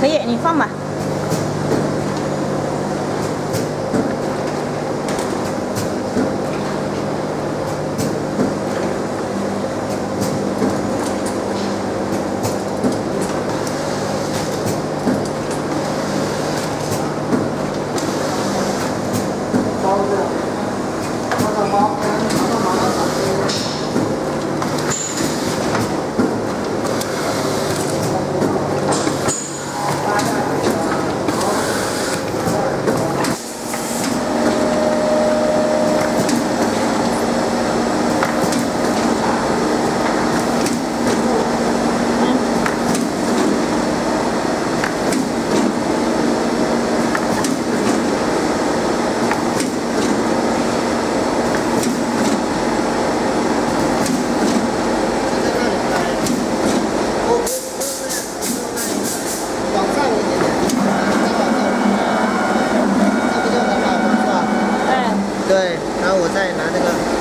可以你放吧。再拿那个